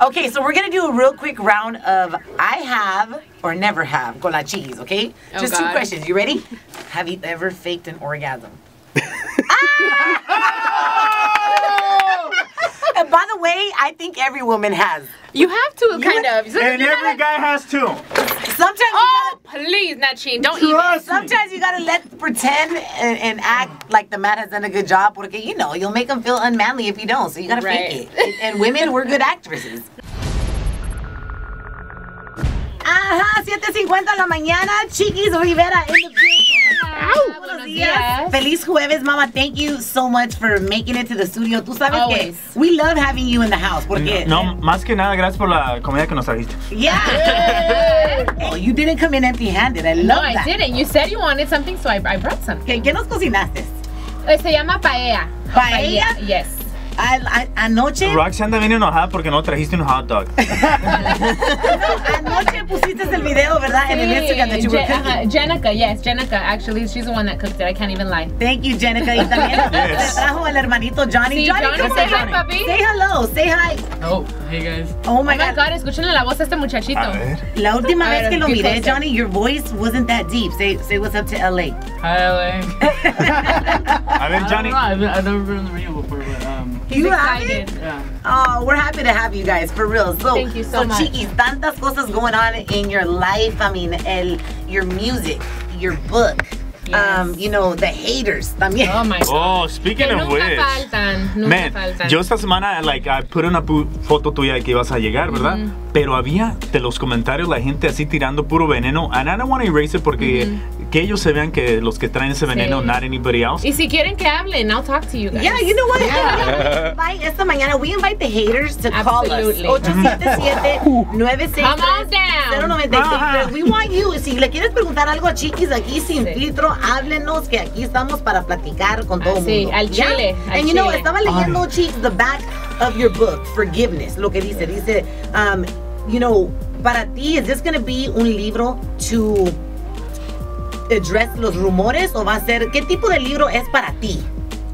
Okay, so we're gonna do a real quick round of I have or never have con la chiquis, okay? Oh, Just two questions. You ready? Have you ever faked an orgasm? Ah! And by the way, I think every woman has. You have to, kind of. And every guy has two. Sometimes Oh, please, Nachin, don't even. Trust me. Sometimes you gotta let pretend and, and act like the man has done a good job, porque you know you'll make him feel unmanly if you don't. So you gotta Right. fake it. And, and women, we're good actresses. Ajá, 7.50 de la mañana, Chiquis Rivera in the building. Buenos días. Feliz jueves, mama. Thank you so much for making it to the studio. Tú sabes Always. que we love having you in the house porque No, más que nada, gracias por la comida que nos trajiste. yeah. oh, you didn't come in empty-handed. I love No, I that. didn't. You said you wanted something, so I, I brought some. ¿Qué, qué nos cocinaste? Eh, Se llama paella. ¿Paella? Yes. A- a- anoche, Roxy anda bien enojada porque no trajiste un hot dog. anoche pusiste el video, ¿verdad? En el Instagram that you were Je- ajá, cooking. Jenicka, yes, Jenicka. Actually, she's the one that cooked it. I can't even lie. Thank you, Jenicka. Y también Yes. te trajo el hermanito Johnny. Sí, Johnny, Johnny, come say on, hi, Johnny. papi. Say hello, say hi. Oh, hey guys. Oh my Oh my God. God, escúchenle la voz a este muchachito. A ver. La última A vez ver, que lo miré. Johnny, your voice wasn't that deep. Say, say what's up to LA. Hi, LA. A ver, I Johnny. don't know. I've, I've never been on the radio before, but um, He's You excited. yeah. Oh, we're happy to have you guys, for real. So, Thank you so much. Chiquis, tantas cosas going on in your life. I mean, el, your music, your book, um, you know, the haters también. Oh my God. Oh, speaking Que of nunca which. faltan, nunca Man, faltan. yo esta semana, like, I put una foto tuya de que ibas a llegar, ¿verdad? Pero había de los comentarios la gente así tirando puro veneno. And I don't want to erase it porque que ellos se vean que los que traen ese veneno, Sí. not anybody else. Y si quieren que hablen, I'll talk to you guys. Yeah, you know what? Invite esta mañana, we invite the haters to Absolutely. call us. 877-963. Come on down. 096. We want you. Si le quieres preguntar algo a Chiquis aquí sin Sí. filtro, háblenos que aquí estamos para platicar con todo el Así, mundo. al ¿Ya? chile, al And you know, chile. estaba leyendo, Chiquis, the back of your book, Forgiveness, lo que dice. Dice, um, you know, para ti, is this going to be un libro to address los rumores o va a ser, ¿qué tipo de libro es para ti?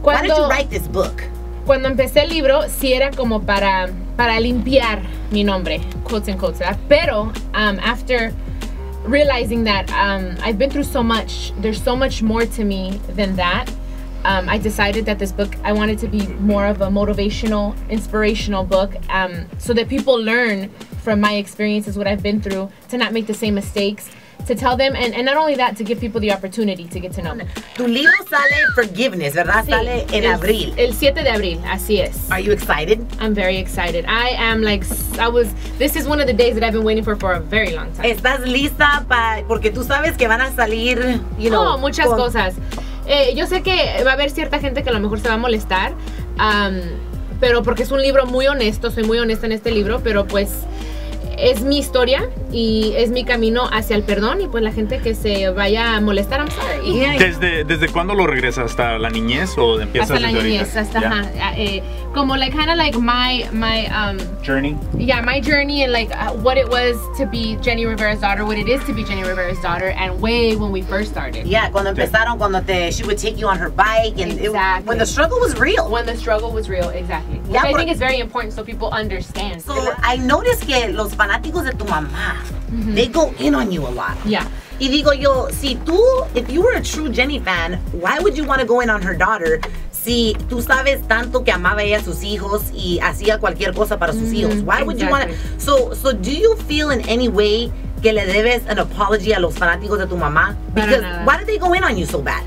Why did you Cuando- write this book? Cuando empecé el libro, sí era como para, para limpiar mi nombre, quotes and quotes, ¿verdad? Pero, um, after realizing that um, I've been through so much, there's so much more to me than that. Um, I decided that this book, I wanted to be more of a motivational, inspirational book um, so that people learn from my experiences, what I've been through, to not make the same mistakes, to tell them, and, and not only that, to give people the opportunity to get to know. Tu libro sale Forgiveness, ¿verdad? Sí, sale en el- abril. El 7 de abril, así es. Are you excited? I'm very excited. I am like, I was, this is one of the days that I've been waiting for for a very long time. ¿Estás lista para.? Porque tú sabes que van a salir, you know. no, muchas con- cosas. Eh, yo sé que va a haber cierta gente que a lo mejor se va a molestar, am, pero porque es un libro muy honesto, soy muy honesta en este libro, pero pues es mi historia y es mi camino hacia el perdón y pues la gente que se vaya a molestar, I'm sorry. Yeah, ¿Desde, ¿Desde cuándo lo regresas? ¿Hasta la niñez o empiezas Hasta la desde niñez, ahorita? hasta, Ya. ajá, eh, como like kind of like my, my, um, Journey. yeah, my journey and like uh, what it was to be Jenny Rivera's daughter, what it is to be Jenny Rivera's daughter, and way when we first started. Yeah, cuando empezaron, cuando te, she would take you on her bike, and it- Exactly. when the struggle was real. When the struggle was real, exactly. Which Yeah, I think is very important so people understand. So I noticed que los fanáticos de tu mamá, mm-hmm. they go in on you a lot. yeah. Y digo yo, si tú, if you were a true Jenni fan, why would you want to go in on her daughter si tú sabes tanto que amaba ella a sus hijos y hacía cualquier cosa para sus mm-hmm. hijos? Why would you want to? exactly. So, so do you feel in any way que le debes an apology a los fanáticos de tu mamá? Because why did they go in on you so bad?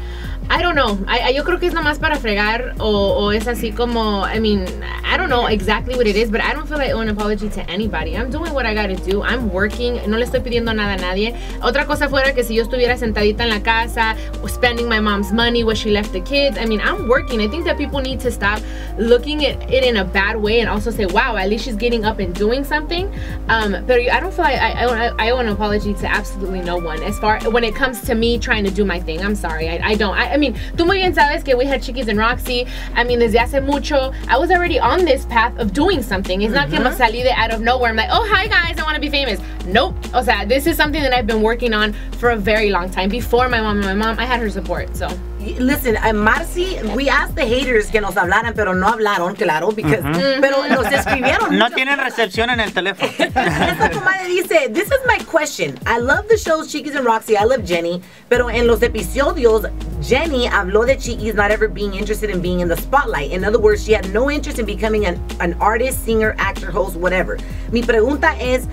I don't know. I, I- yo creo que es nomás para fregar o, o es así como, I mean, I don't know exactly what it is, but I don't feel like I owe an apology to anybody. I'm doing what I gotta do. I'm working. No le estoy pidiendo nada a nadie. Otra cosa fuera que si yo estuviera sentadita en la casa, spending my mom's money, what she left the kids. I mean, I'm working. I think that people need to stop looking at it in a bad way and also say, wow, at least she's getting up and doing something. Um, but I don't feel like I, I, I owe an apology to absolutely no one. As far when it comes to me trying to do my thing, I'm sorry. I, I don't. I mean, tú muy bien sabes que we had Chiquis and Roxy. I mean, desde hace mucho, I was already on this path of doing something. It's not que me salí de out of nowhere. I'm like, oh, hi guys, I want to be famous. Nope. O sea, this is something that I've been working on for a very long time. Before my mom and my mom, I had her support. So listen, uh, Marcy, we asked the haters que nos hablaran, pero no hablaron, claro, because, pero nos escribieron. No mucho. tienen recepción en el teléfono. Esta comadre dice, this is my question. I love the shows Chiquis and Roxy. I love Jenni. Pero en los episodios, Jenni habló de is not ever being interested in being in the spotlight. In other words, she had no interest in becoming an, an artist, singer, actor, host, whatever. Mi pregunta es,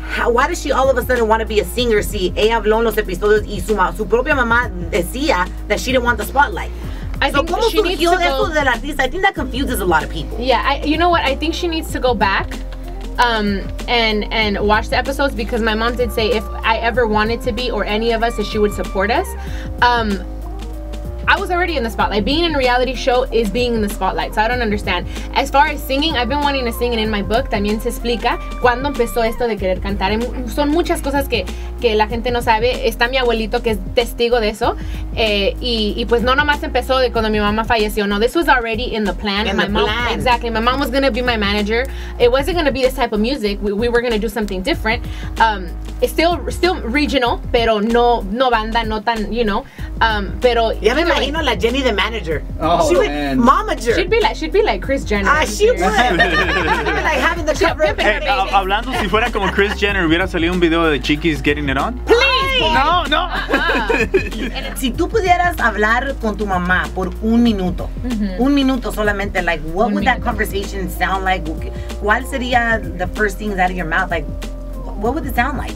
how, why does she all of a sudden want to be a singer si ella habló en los episodios y su, su propia mamá decía that she didn't want the spotlight? I so, think she needs to go- del artista? I think that confuses a lot of people. Yeah, I, you know what? I think she needs to go back um, and and watch the episodes because my mom did say if I ever wanted to be or any of us, that she would support us. Um, I was already in the spotlight. Being in a reality show is being in the spotlight, so I don't understand. As far as singing, I've been wanting to sing, and in my book también se explica cuándo empezó esto de querer cantar. Son muchas cosas que, que la gente no sabe. Está mi abuelito que es testigo de eso. Eh, y, y pues no nomás empezó de cuando mi mamá falleció. No, this was already in the plan. In my the mom, plan. exactly. My mom was gonna be my manager. It wasn't gonna be this type of music. We, we were gonna do something different. Um, it's still still regional, pero no no banda, no tan you know. Um, pero Ya me imagino la Jenny the manager. Oh, she would, man. momager. She'd be like she'd be like Chris Jenner. Ah, she would. be like having the cover of Hey, ha- hablando si fuera como Chris Jenner, hubiera salido un video de Chiquis getting it on. Please. No, no. Si tú pudieras hablar con tu mamá por un minuto, un minuto solamente, like, what Un would that minuto. conversation sound like? ¿Cuál sería the first things out of your mouth? Like, what would it sound like?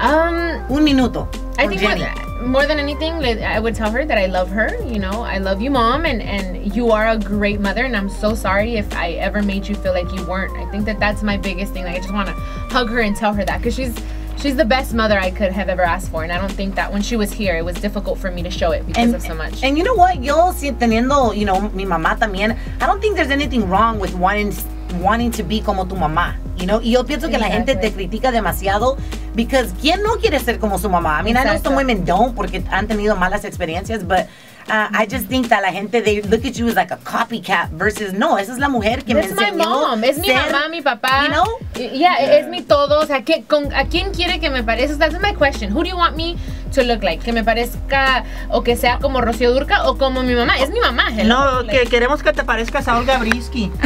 Um, Un minuto. I think Jenny. More than anything, I would tell her that I love her. You know, I love you, mom, and and you are a great mother. And I'm so sorry if I ever made you feel like you weren't. I think that that's my biggest thing. Like, I just want to hug her and tell her that because she's she's the best mother I could have ever asked for. And I don't think that when she was here, it was difficult for me to show it because And, of so much. and you know what? Yo, si teniendo, you know, mi mamá también, I don't think there's anything wrong with wanting, wanting to be como tu mamá. You know? Y yo pienso que la gente te critica demasiado because ¿quién no quiere ser como su mamá? I mean, I know some women don't porque han tenido malas experiencias, but uh, I just think that la gente, they look at you as like a copycat versus, no, esa es la mujer que me It's my enseñó mom, es mi ser- mamá, mi papá. You know? Y- Yeah, es mi todo. O sea, ¿qué- con, ¿a quién quiere que me parezca? That's my question. Who do you want me to look like? ¿Que me parezca o que sea como Rocío Durca o como mi mamá? Es mi mamá, hello. No, que Like, queremos que te parezcas a Olga Brisky.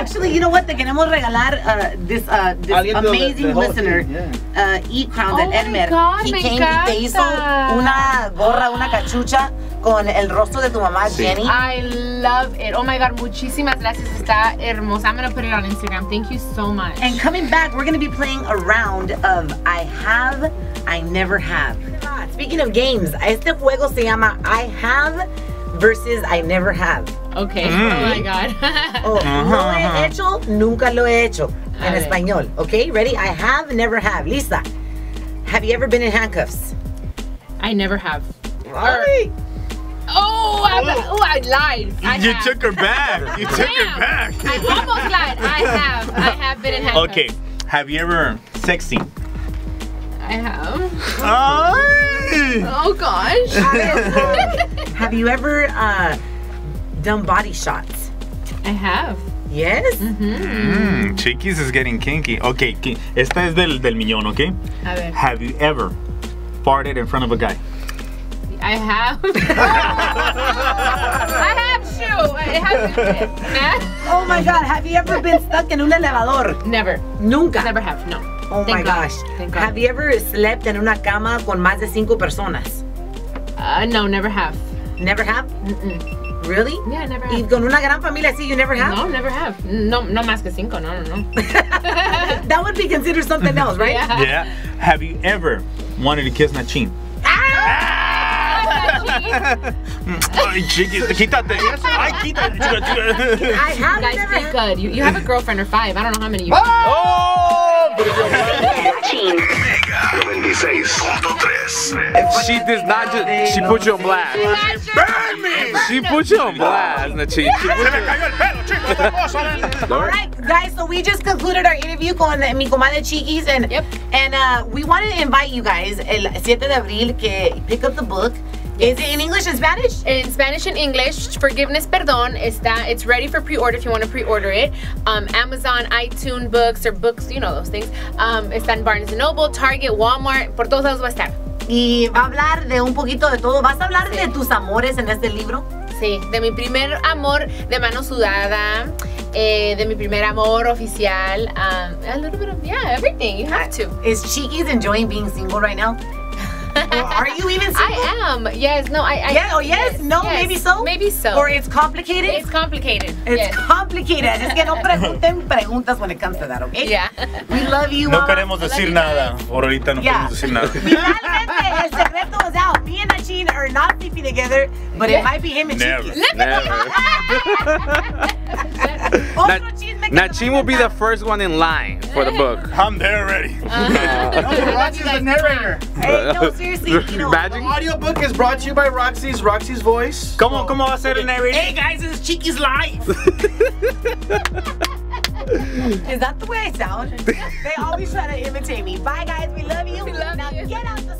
Actually, you know what? Te queremos regalar uh, this, uh, this amazing de hosting, listener, yeah. uh, E-Crown Oh my Edmer. God, He me came y te hizo una gorra, una cachucha con el rostro de tu mamá, Sí. Jenny. I love it. Oh my God, muchísimas gracias. Está hermosa. I'm going to put it on Instagram. Thank you so much. And coming back, we're going to be playing a round of I have, I never have. Speaking of games, este juego se llama I have versus I never have. Okay. Mm. Oh my God. Oh, Ajá, lo he hecho, nunca lo he hecho. A En ver. español, okay? Ready? I have, never have. Lisa, have you ever been in handcuffs? I never have. Ay. Oh, I, oh, I lied. I You have. took her back. You took her back. I almost lied. I have. I have been in handcuffs. Okay. Have you ever sexy? I have. Ay. Oh gosh. Have you ever uh, done body shots? I have. Yes? Mm, Chiquis is getting kinky. Okay, ki- esta es del, del millón, okay? A ver. Have you ever farted in front of a guy? I have. I have shoe. It has nah. Oh my God, have you ever been stuck in un elevador? Never. Nunca. Never have. No. Oh Thank my God. gosh. Thank God. Have you ever slept in una cama con más de cinco personas? Uh, no, never have. Never have? Mm-mm. Really? Yeah, never have. Y have. con una gran familia así, you never have? No, never have. No, no más que cinco. No, no, no. That would be considered something else, right? Yeah. Yeah. Have you ever wanted to kiss Nachin? Ay, Chiquis, quítate. Ay, quítate. I have Guys, never good. You, you have a girlfriend or five. I don't know how many you have. Oh! Mega 96.3. She does not just. She put you on blast. Burn me! She put you on blast, Nachin. She put you- cayó el pelo, chicos. otra cosa. All right, guys. So we just concluded our interview con mi comadre Chiquis, and Yep. and uh, we wanted to invite you guys el 7 de abril que pick up the book. Is it in English and Spanish? in Spanish and English. Forgiveness, perdón. is that It's ready for pre-order if you want to pre-order it. Um, Amazon, iTunes, books or books, you know those things. Um, está en Barnes and Noble, Target, Walmart. Por todos lados va a estar. y va a hablar de un poquito de todo. ¿Vas a hablar Sí. de tus amores en este libro? Sí, de mi primer amor de mano sudada, eh, de mi primer amor oficial, um, a little bit of, yeah, everything, you have to. Is Chiquis enjoying being single right now? Or are you even single? I am, yes, no, I, I Yeah, oh, yes, no, maybe so? Maybe so. Or it's complicated? It's complicated, It's yes. complicated. Así es que no pregunten preguntas when it comes to that, okay? Yeah. We love you, No mama. queremos decir nada. Por ahorita no Yeah. queremos decir nada. Finalmente, el secreto is out. Me and Nachin are not sleeping together, but it might be him and Never. Chiquis. Never. Otro Na- chisme que Nachin will be the first one in line for the book. I'm there already. Uh-huh. Roxy's the narrator. Hey, no, seriously, you know. Magic? Audiobook is brought to you by Roxy's Roxy's voice. Come on, come on, ser el narrator? Hey guys, it's Chiquis live. Is that the way I sound? they always try to imitate me. Bye, guys. We love you. We love now you. get out the